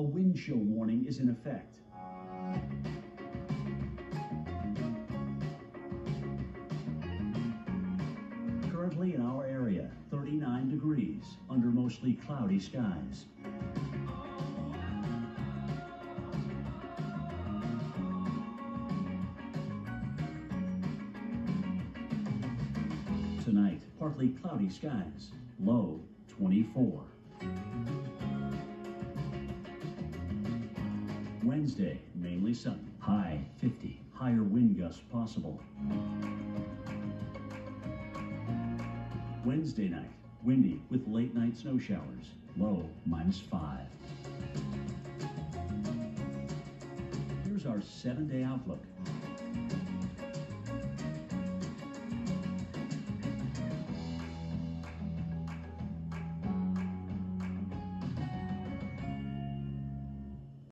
A wind chill warning is in effect. Currently in our area, 39 degrees under mostly cloudy skies. Tonight, partly cloudy skies, low 24. Wednesday, mainly sunny, high 50, higher wind gusts possible. Wednesday night, windy with late night snow showers, low minus 5. Here's our seven day outlook.